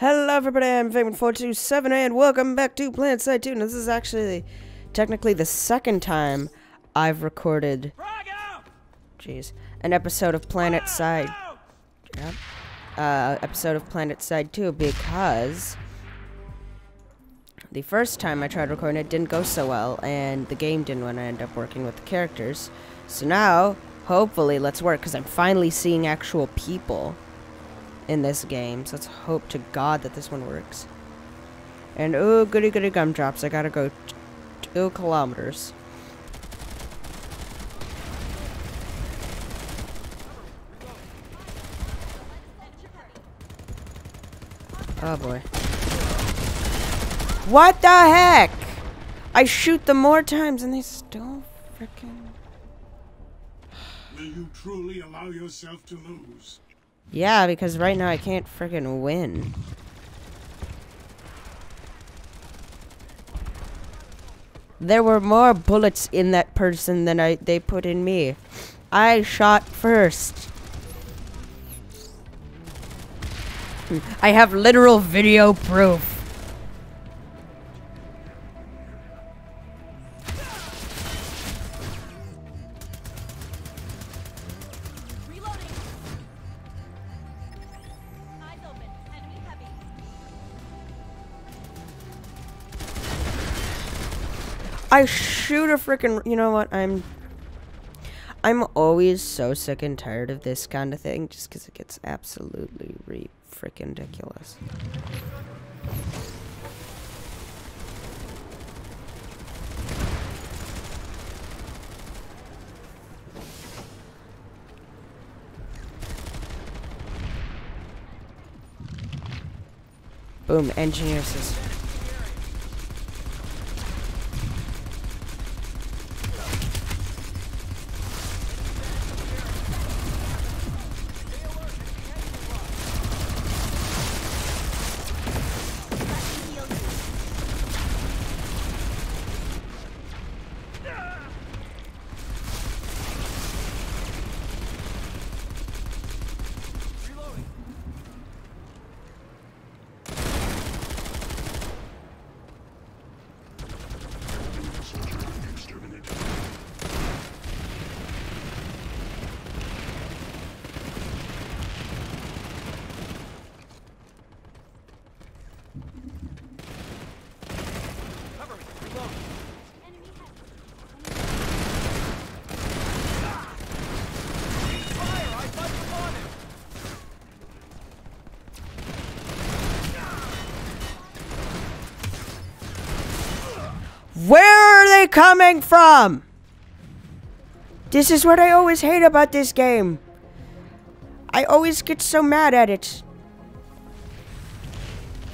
Hello everybody, I'm Fagman427 and welcome back to PlanetSide 2. Now this is actually technically the second time I've recorded jeez, an episode of PlanetSide yep, uh, episode of PlanetSide 2 because the first time I tried recording it didn't go so well and the game didn't want to end up working with the characters. So now, hopefully, let's work because I'm finally seeing actual people in this game. So let's hope to God that this one works. And oh, goody goody gumdrops. I gotta go two kilometers. Oh boy. What the heck? I shoot them more times and they still freaking. Will you truly allow yourself to lose? Yeah, because right now I can't freaking win. There were more bullets in that person than I they put in me. I shot first. Hmm. I have literal video proof. I shoot a freaking. You know what? I'm. I'm always so sick and tired of this kind of thing, just because it gets absolutely re freaking ridiculous. Boom, engineer system. Where are they coming from? This is what I always hate about this game. I always get so mad at it.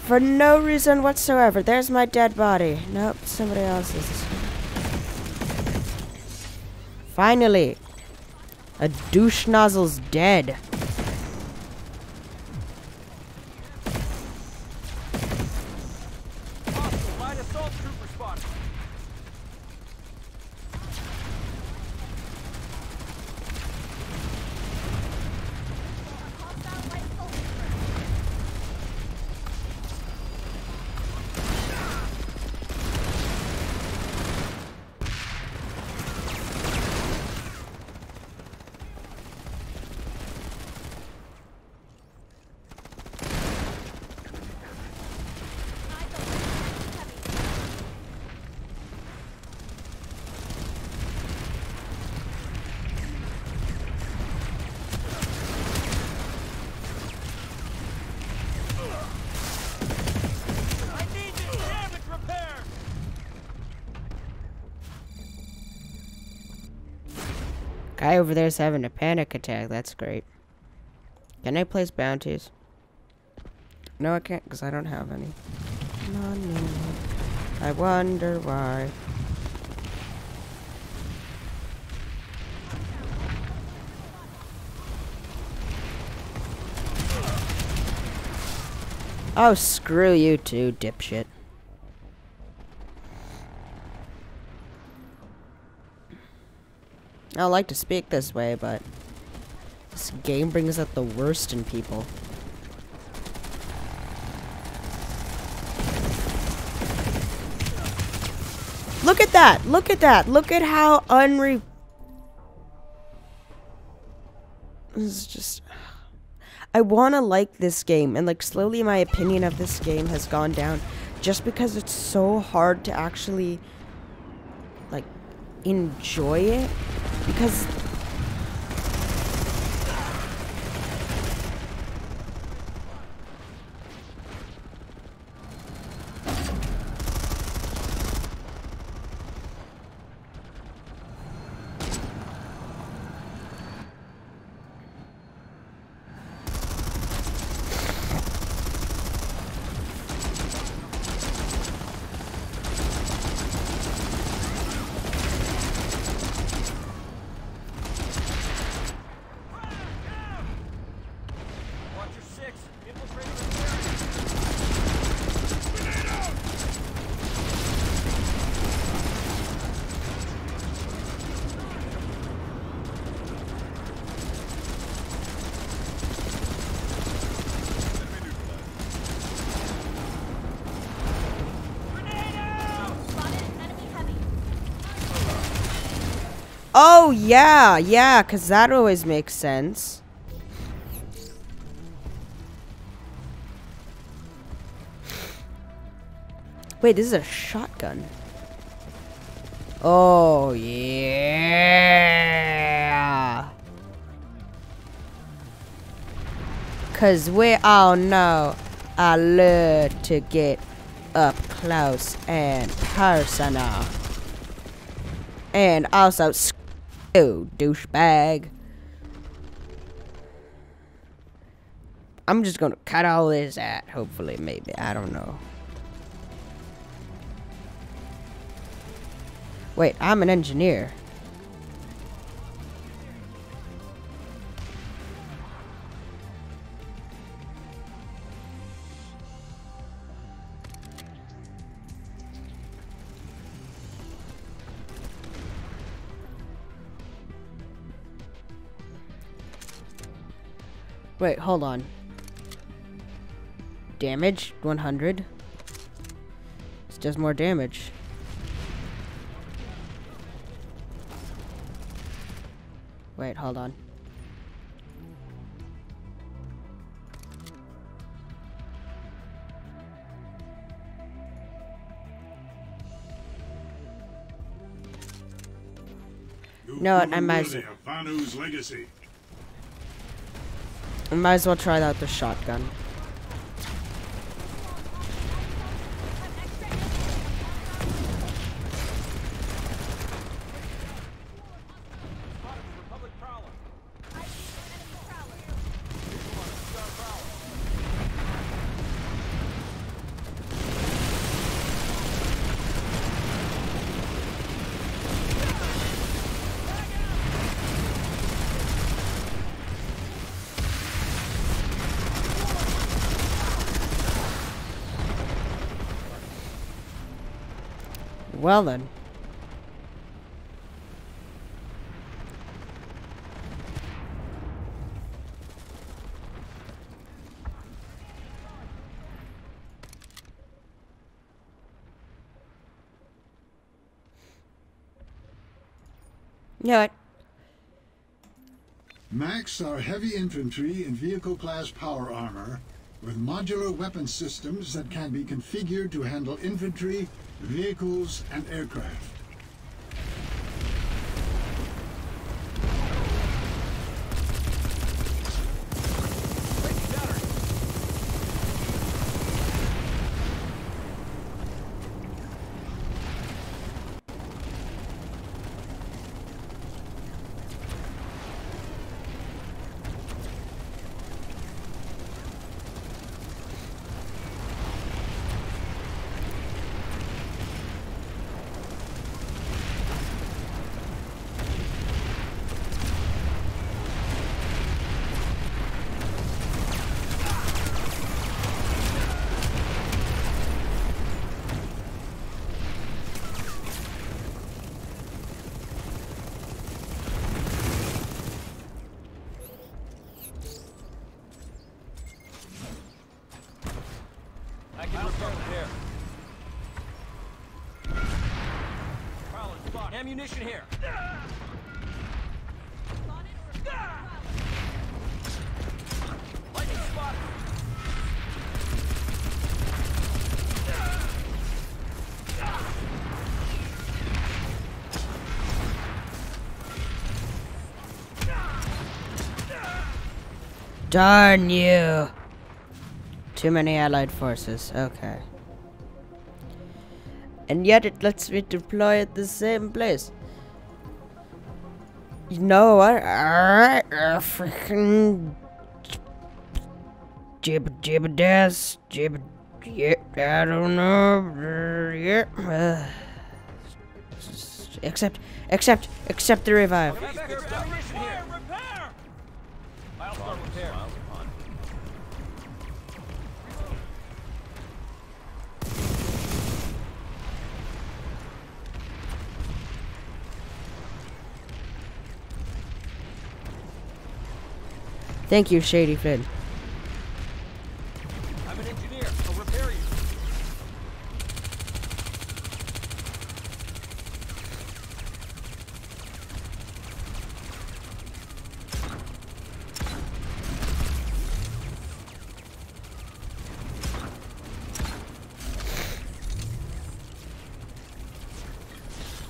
For no reason whatsoever. There's my dead body. Nope, somebody else's. Finally. A douche nozzle's dead. Guy over there's having a panic attack. That's great. Can I place bounties? No, I can't because I don't have any. Money. I wonder why. Oh, screw you too, dipshit. I like to speak this way, but this game brings out the worst in people. Look at that! Look at that! Look at how unre... This is just... I want to like this game, and like slowly my opinion of this game has gone down just because it's so hard to actually like enjoy it because Oh, yeah, yeah, because that always makes sense. Wait, this is a shotgun. Oh, yeah. Because we all know I love to get up close and personal. And also, oh, douchebag. I'm just gonna cut all this out, hopefully, maybe. I don't know. Wait, I'm an engineer. Wait, hold on. Damage 100. This does more damage. Wait, hold on. No, I might- Vanu's legacy. Might as well try out the shotgun. Spotted the Republic Prowler. I see an enemy prowler. Visual on a star Prowler. Well then. What? Max our heavy infantry and vehicle class power armor with modular weapon systems that can be configured to handle infantry, vehicles, and aircraft. Breaking battery. I can repair the pair. Ammunition here. Lightning spotted. Darn you! Too many allied forces. Okay. And yet it lets me deploy at the same place. You know what? Freaking. Jibba jibba das. Jibba. Yep, I don't know. Uh, except, except, except the revive. Ammunition here. Repair. I'll start repair. Thank you, Shady Finn. I'm an engineer. I'll repair you.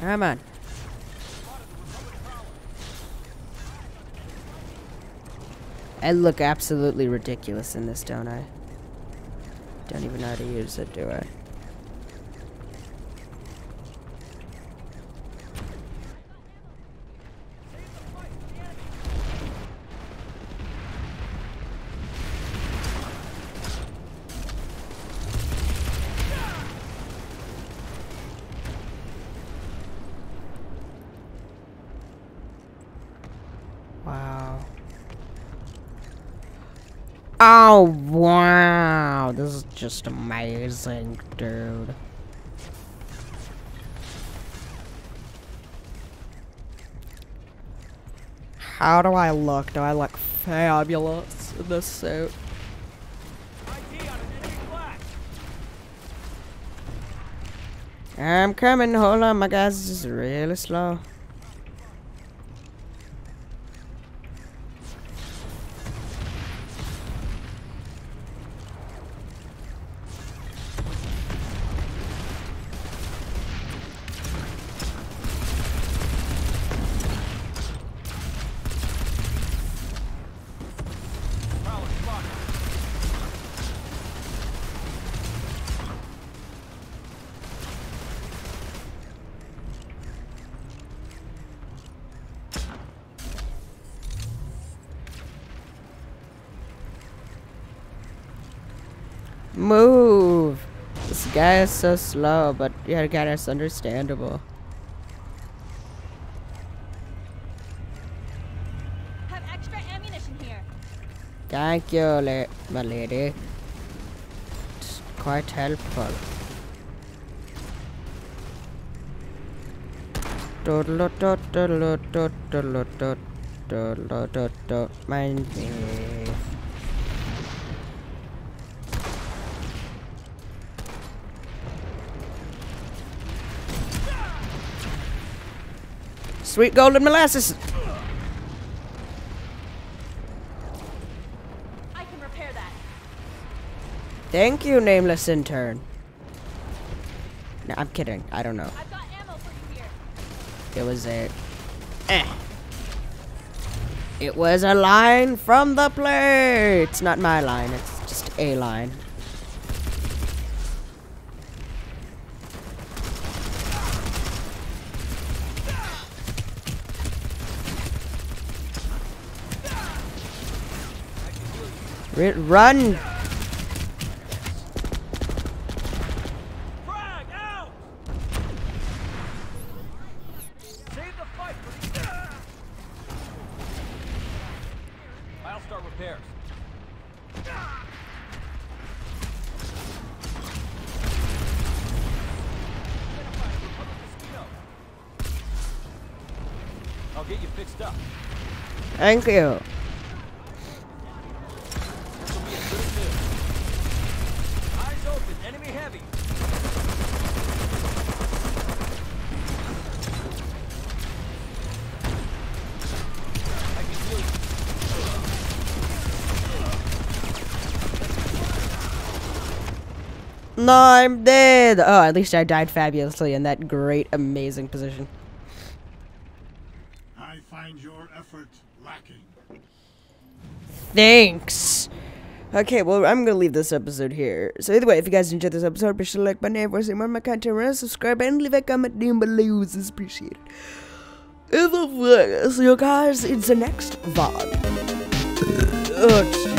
Come on. I look absolutely ridiculous in this, don't I? Don't even know how to use it, do I? Wow. Oh, wow. This is just amazing, dude. How do I look? Do I look fabulous in this suit? I'm coming. Hold on, my guys. This is really slow. Prowler spotted. Move! This guy is so slow, but yet again, it's understandable. Have extra ammunition here. Thank you, la my lady. It's quite helpful. Mind me. Sweet golden molasses. I can repair that. Thank you, nameless intern. No, I'm kidding. I don't know. I've got ammo for you here. It was a. Eh. It was a line from the play. It's not my line. It's just a line. Ri- Run! Frag out! Save the fight for the... I'll start repairs. Identify a Republic mosquito. I'll get you fixed up. Thank you. Enemy heavy. No, I'm dead! Oh, at least I died fabulously in that great, amazing position. I find your effort lacking. Thanks! Okay, well, I'm gonna leave this episode here. So either way, if you guys enjoyed this episode, be sure to like my name, see more of my content, to subscribe, and leave a comment down below. It's appreciated. Either way, see you guys in the next. Uh,